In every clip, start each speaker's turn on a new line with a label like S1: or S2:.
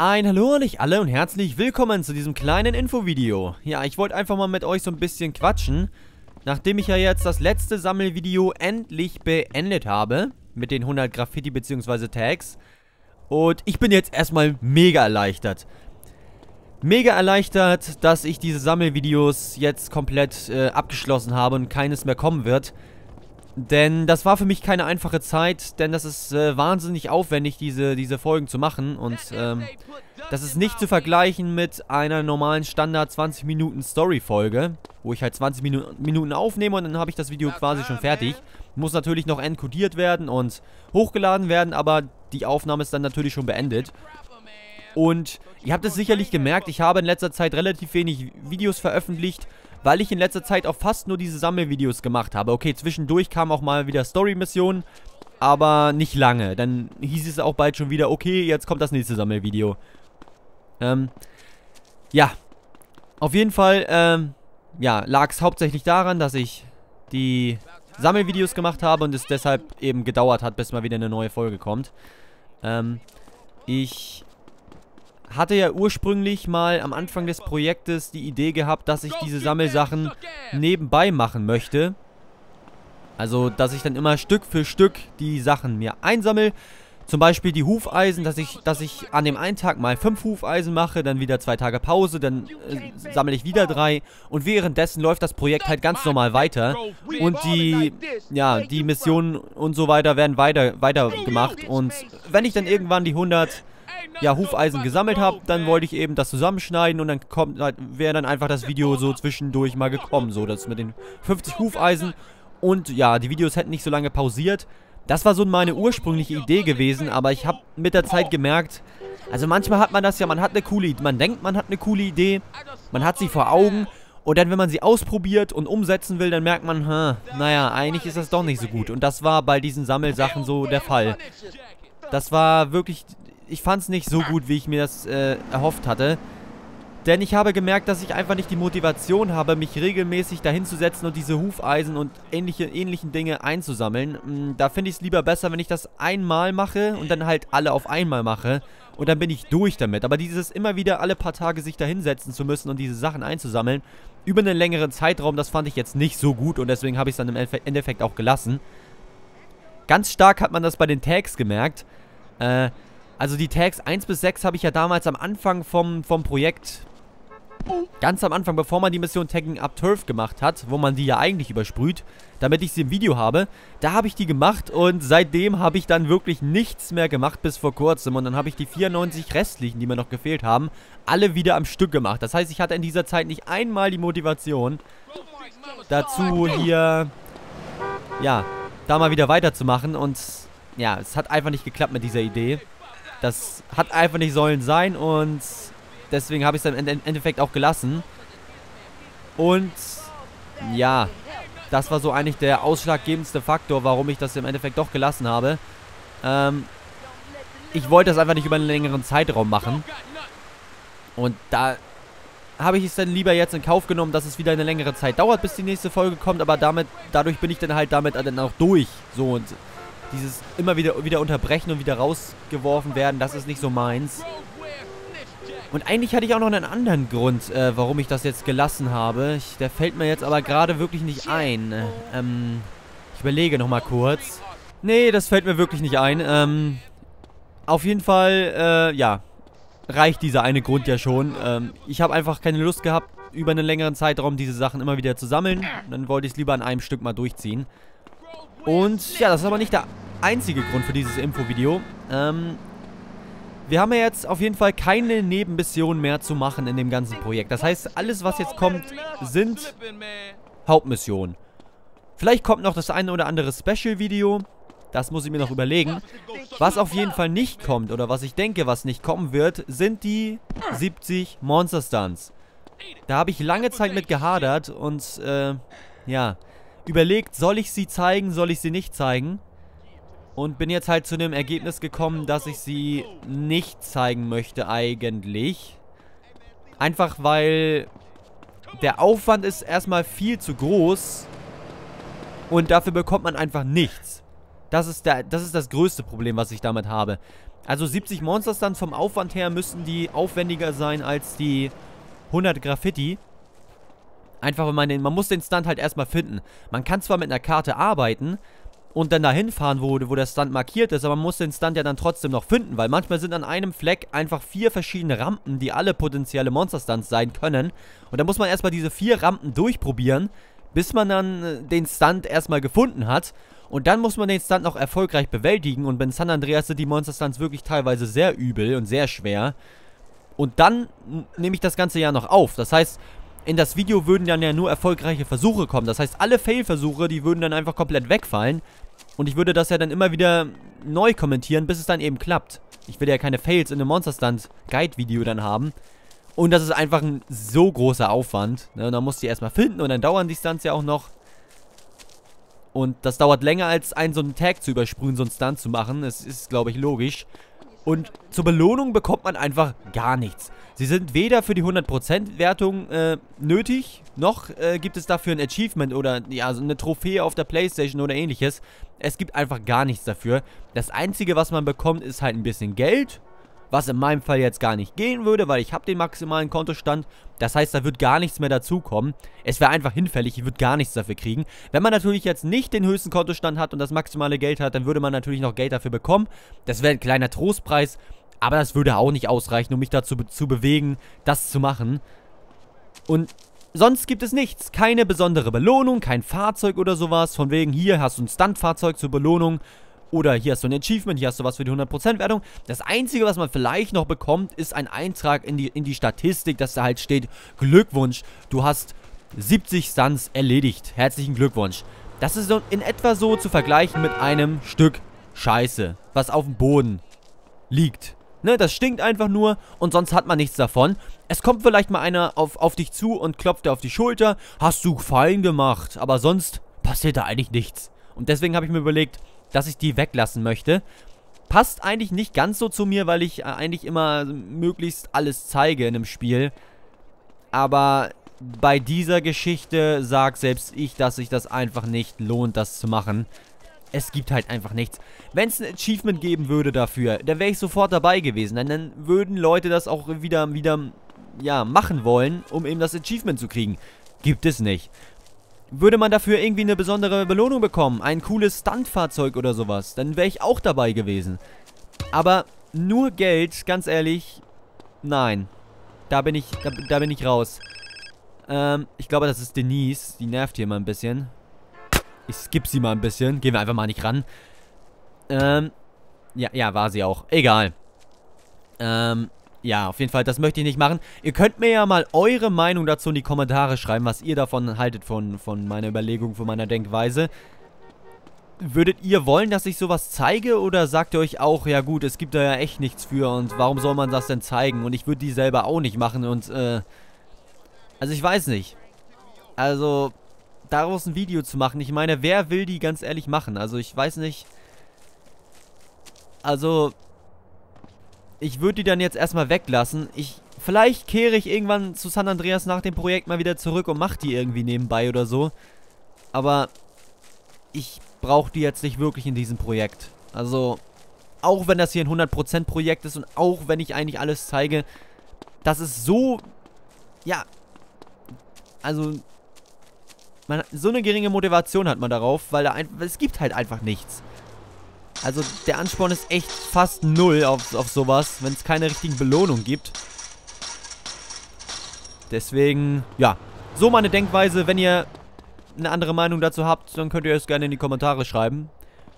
S1: Ein Hallo an euch alle und herzlich willkommen zu diesem kleinen Infovideo. Ja, ich wollte einfach mal mit euch so ein bisschen quatschen, nachdem ich ja jetzt das letzte Sammelvideo endlich beendet habe, mit den 100 Graffiti bzw. Tags. Und ich bin jetzt erstmal mega erleichtert. Mega erleichtert, dass ich diese Sammelvideos jetzt komplett äh, abgeschlossen habe und keines mehr kommen wird. Denn das war für mich keine einfache Zeit, denn das ist äh, wahnsinnig aufwendig, diese, diese Folgen zu machen. Und ähm, das ist nicht zu vergleichen mit einer normalen Standard 20 Minuten Story-Folge, wo ich halt 20 Minu Minuten aufnehme und dann habe ich das Video quasi schon fertig. Muss natürlich noch encodiert werden und hochgeladen werden, aber die Aufnahme ist dann natürlich schon beendet. Und ihr habt es sicherlich gemerkt, ich habe in letzter Zeit relativ wenig Videos veröffentlicht, weil ich in letzter Zeit auch fast nur diese Sammelvideos gemacht habe. Okay, zwischendurch kamen auch mal wieder Story-Missionen, aber nicht lange. Dann hieß es auch bald schon wieder, okay, jetzt kommt das nächste Sammelvideo. Ähm, ja. Auf jeden Fall, ähm, ja, lag es hauptsächlich daran, dass ich die Sammelvideos gemacht habe und es deshalb eben gedauert hat, bis mal wieder eine neue Folge kommt. Ähm, ich hatte ja ursprünglich mal am Anfang des Projektes die Idee gehabt, dass ich diese Sammelsachen nebenbei machen möchte. Also, dass ich dann immer Stück für Stück die Sachen mir einsammle. Zum Beispiel die Hufeisen, dass ich, dass ich an dem einen Tag mal fünf Hufeisen mache, dann wieder zwei Tage Pause, dann äh, sammle ich wieder drei. Und währenddessen läuft das Projekt halt ganz normal weiter. und die, ja, die Missionen und so weiter werden weiter, weiter gemacht. und wenn ich dann irgendwann die 100 ja, Hufeisen gesammelt habe, dann wollte ich eben das zusammenschneiden und dann kommt wäre dann einfach das Video so zwischendurch mal gekommen, so das mit den 50 Hufeisen und ja, die Videos hätten nicht so lange pausiert. Das war so meine ursprüngliche Idee gewesen, aber ich habe mit der Zeit gemerkt, also manchmal hat man das ja, man hat eine coole Idee, man denkt, man hat eine coole Idee, man hat sie vor Augen und dann, wenn man sie ausprobiert und umsetzen will, dann merkt man, hm, naja, eigentlich ist das doch nicht so gut. Und das war bei diesen Sammelsachen so der Fall. Das war wirklich ich fand es nicht so gut, wie ich mir das äh, erhofft hatte. Denn ich habe gemerkt, dass ich einfach nicht die Motivation habe, mich regelmäßig dahinzusetzen und diese Hufeisen und ähnliche, ähnlichen Dinge einzusammeln. Hm, da finde ich es lieber besser, wenn ich das einmal mache und dann halt alle auf einmal mache. Und dann bin ich durch damit. Aber dieses immer wieder alle paar Tage sich dahinsetzen zu müssen und diese Sachen einzusammeln, über einen längeren Zeitraum, das fand ich jetzt nicht so gut und deswegen habe ich es dann im Endeffekt auch gelassen. Ganz stark hat man das bei den Tags gemerkt. Äh, also die Tags 1 bis 6 habe ich ja damals am Anfang vom, vom Projekt, ganz am Anfang, bevor man die Mission Tagging Up Turf gemacht hat, wo man die ja eigentlich übersprüht, damit ich sie im Video habe, da habe ich die gemacht und seitdem habe ich dann wirklich nichts mehr gemacht bis vor kurzem und dann habe ich die 94 restlichen, die mir noch gefehlt haben, alle wieder am Stück gemacht. Das heißt, ich hatte in dieser Zeit nicht einmal die Motivation, dazu hier, ja, da mal wieder weiterzumachen und ja, es hat einfach nicht geklappt mit dieser Idee. Das hat einfach nicht sollen sein und deswegen habe ich es dann im Endeffekt auch gelassen. Und ja, das war so eigentlich der ausschlaggebendste Faktor, warum ich das im Endeffekt doch gelassen habe. Ähm, ich wollte das einfach nicht über einen längeren Zeitraum machen. Und da habe ich es dann lieber jetzt in Kauf genommen, dass es wieder eine längere Zeit dauert, bis die nächste Folge kommt. Aber damit, dadurch bin ich dann halt damit dann auch durch. So und dieses immer wieder, wieder unterbrechen und wieder rausgeworfen werden, das ist nicht so meins. Und eigentlich hatte ich auch noch einen anderen Grund, äh, warum ich das jetzt gelassen habe. Ich, der fällt mir jetzt aber gerade wirklich nicht ein. Ähm, ich überlege nochmal kurz. Nee, das fällt mir wirklich nicht ein. Ähm, auf jeden Fall, äh, ja, reicht dieser eine Grund ja schon. Ähm, ich habe einfach keine Lust gehabt, über einen längeren Zeitraum diese Sachen immer wieder zu sammeln. Dann wollte ich es lieber an einem Stück mal durchziehen. Und ja, das ist aber nicht der einzige Grund für dieses Infovideo. Ähm, wir haben ja jetzt auf jeden Fall keine Nebenmission mehr zu machen in dem ganzen Projekt. Das heißt, alles, was jetzt kommt, sind Hauptmissionen. Vielleicht kommt noch das eine oder andere Special-Video. Das muss ich mir noch überlegen. Was auf jeden Fall nicht kommt, oder was ich denke, was nicht kommen wird, sind die 70 Monster Stunts. Da habe ich lange Zeit mit gehadert und, äh, ja, überlegt, soll ich sie zeigen, soll ich sie nicht zeigen? Und bin jetzt halt zu dem Ergebnis gekommen, dass ich sie nicht zeigen möchte eigentlich. Einfach weil der Aufwand ist erstmal viel zu groß und dafür bekommt man einfach nichts. Das ist, der, das ist das größte Problem, was ich damit habe. Also 70 Monsters dann vom Aufwand her müssten die aufwendiger sein als die 100 Graffiti. Einfach, wenn man den, man muss den Stunt halt erstmal finden. Man kann zwar mit einer Karte arbeiten und dann dahin fahren, wo, wo der Stunt markiert ist, aber man muss den Stunt ja dann trotzdem noch finden, weil manchmal sind an einem Fleck einfach vier verschiedene Rampen, die alle potenzielle Monster-Stunts sein können. Und da muss man erstmal diese vier Rampen durchprobieren, bis man dann äh, den Stunt erstmal gefunden hat. Und dann muss man den Stunt noch erfolgreich bewältigen. Und bei San Andreas sind die Monster-Stunts wirklich teilweise sehr übel und sehr schwer. Und dann nehme ich das ganze ja noch auf. Das heißt, in das Video würden dann ja nur erfolgreiche Versuche kommen. Das heißt, alle Fail-Versuche, die würden dann einfach komplett wegfallen. Und ich würde das ja dann immer wieder neu kommentieren, bis es dann eben klappt. Ich will ja keine Fails in einem Monster Stunt Guide Video dann haben. Und das ist einfach ein so großer Aufwand. Ne? Da musst du die erstmal finden und dann dauern die Stunts ja auch noch. Und das dauert länger als einen so einen Tag zu übersprühen, so einen Stunt zu machen. Das ist, glaube ich, logisch. Und zur Belohnung bekommt man einfach gar nichts. Sie sind weder für die 100% Wertung äh, nötig, noch äh, gibt es dafür ein Achievement oder ja, so eine Trophäe auf der Playstation oder ähnliches. Es gibt einfach gar nichts dafür. Das Einzige, was man bekommt, ist halt ein bisschen Geld was in meinem Fall jetzt gar nicht gehen würde, weil ich habe den maximalen Kontostand. Das heißt, da wird gar nichts mehr dazukommen. Es wäre einfach hinfällig, ich würde gar nichts dafür kriegen. Wenn man natürlich jetzt nicht den höchsten Kontostand hat und das maximale Geld hat, dann würde man natürlich noch Geld dafür bekommen. Das wäre ein kleiner Trostpreis, aber das würde auch nicht ausreichen, um mich dazu be zu bewegen, das zu machen. Und sonst gibt es nichts. Keine besondere Belohnung, kein Fahrzeug oder sowas. Von wegen, hier hast du ein Stuntfahrzeug zur Belohnung. Oder hier hast du ein Achievement, hier hast du was für die 100% Wertung. Das Einzige, was man vielleicht noch bekommt, ist ein Eintrag in die, in die Statistik, dass da halt steht, Glückwunsch, du hast 70 Stunts erledigt. Herzlichen Glückwunsch. Das ist in etwa so zu vergleichen mit einem Stück Scheiße, was auf dem Boden liegt. Ne, das stinkt einfach nur und sonst hat man nichts davon. Es kommt vielleicht mal einer auf, auf dich zu und klopft dir auf die Schulter. Hast du fein gemacht, aber sonst passiert da eigentlich nichts. Und deswegen habe ich mir überlegt, dass ich die weglassen möchte. Passt eigentlich nicht ganz so zu mir, weil ich äh, eigentlich immer möglichst alles zeige in einem Spiel. Aber bei dieser Geschichte sag selbst ich, dass sich das einfach nicht lohnt, das zu machen. Es gibt halt einfach nichts. Wenn es ein Achievement geben würde dafür, dann wäre ich sofort dabei gewesen. Denn dann würden Leute das auch wieder, wieder, ja, machen wollen, um eben das Achievement zu kriegen. Gibt es nicht. Würde man dafür irgendwie eine besondere Belohnung bekommen, ein cooles Stuntfahrzeug oder sowas, dann wäre ich auch dabei gewesen. Aber nur Geld, ganz ehrlich, nein. Da bin ich, da, da bin ich raus. Ähm, ich glaube, das ist Denise. Die nervt hier mal ein bisschen. Ich skippe sie mal ein bisschen. Gehen wir einfach mal nicht ran. Ähm, ja, ja, war sie auch. Egal. Ähm, ja, auf jeden Fall, das möchte ich nicht machen. Ihr könnt mir ja mal eure Meinung dazu in die Kommentare schreiben, was ihr davon haltet von, von meiner Überlegung, von meiner Denkweise. Würdet ihr wollen, dass ich sowas zeige oder sagt ihr euch auch, ja gut, es gibt da ja echt nichts für und warum soll man das denn zeigen? Und ich würde die selber auch nicht machen und, äh... Also ich weiß nicht. Also, daraus ein Video zu machen, ich meine, wer will die ganz ehrlich machen? Also ich weiß nicht... Also, ich würde die dann jetzt erstmal weglassen. Ich, vielleicht kehre ich irgendwann zu San Andreas nach dem Projekt mal wieder zurück und mache die irgendwie nebenbei oder so. Aber ich brauche die jetzt nicht wirklich in diesem Projekt. Also, auch wenn das hier ein 100% Projekt ist und auch wenn ich eigentlich alles zeige, das ist so, ja, also, man, so eine geringe Motivation hat man darauf, weil da ein, es gibt halt einfach nichts. Also der Ansporn ist echt fast null auf, auf sowas, wenn es keine richtigen Belohnungen gibt. Deswegen, ja, so meine Denkweise. Wenn ihr eine andere Meinung dazu habt, dann könnt ihr es gerne in die Kommentare schreiben.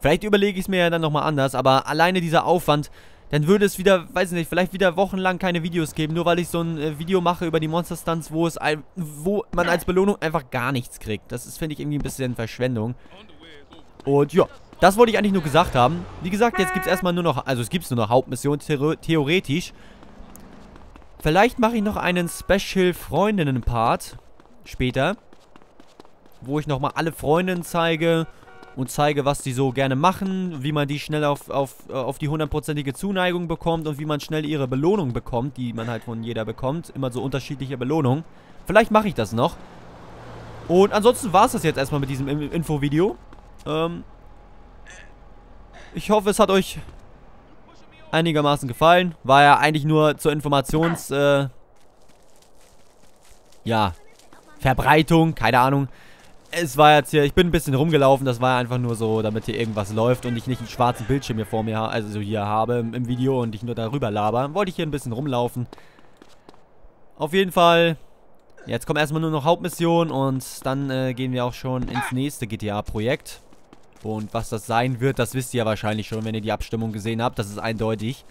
S1: Vielleicht überlege ich es mir ja dann nochmal anders, aber alleine dieser Aufwand, dann würde es wieder, weiß ich nicht, vielleicht wieder wochenlang keine Videos geben, nur weil ich so ein äh, Video mache über die Monster Stunts, wo es wo man als Belohnung einfach gar nichts kriegt. Das ist, finde ich, irgendwie ein bisschen Verschwendung. Und ja, das wollte ich eigentlich nur gesagt haben. Wie gesagt, jetzt gibt es erstmal nur noch, also es gibt nur noch Hauptmission, theoretisch. Vielleicht mache ich noch einen Special-Freundinnen-Part später. Wo ich nochmal alle Freundinnen zeige und zeige, was die so gerne machen, wie man die schnell auf, auf, auf die hundertprozentige Zuneigung bekommt und wie man schnell ihre Belohnung bekommt, die man halt von jeder bekommt. Immer so unterschiedliche Belohnungen. Vielleicht mache ich das noch. Und ansonsten war es das jetzt erstmal mit diesem Infovideo. Ähm, ich hoffe, es hat euch einigermaßen gefallen. War ja eigentlich nur zur Informations... Äh, ja, Verbreitung, keine Ahnung. Es war jetzt hier, ich bin ein bisschen rumgelaufen, das war einfach nur so, damit hier irgendwas läuft und ich nicht einen schwarzen Bildschirm hier vor mir, also hier habe im, im Video und ich nur darüber laber. Wollte ich hier ein bisschen rumlaufen. Auf jeden Fall, jetzt kommen erstmal nur noch Hauptmissionen und dann äh, gehen wir auch schon ins nächste GTA-Projekt. Und was das sein wird, das wisst ihr ja wahrscheinlich schon, wenn ihr die Abstimmung gesehen habt. Das ist eindeutig.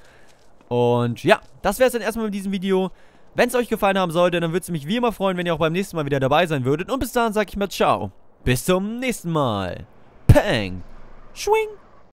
S1: Und ja, das wäre es dann erstmal mit diesem Video. Wenn es euch gefallen haben sollte, dann würde es mich wie immer freuen, wenn ihr auch beim nächsten Mal wieder dabei sein würdet. Und bis dahin sage ich mal ciao. Bis zum nächsten Mal. Peng. Schwing.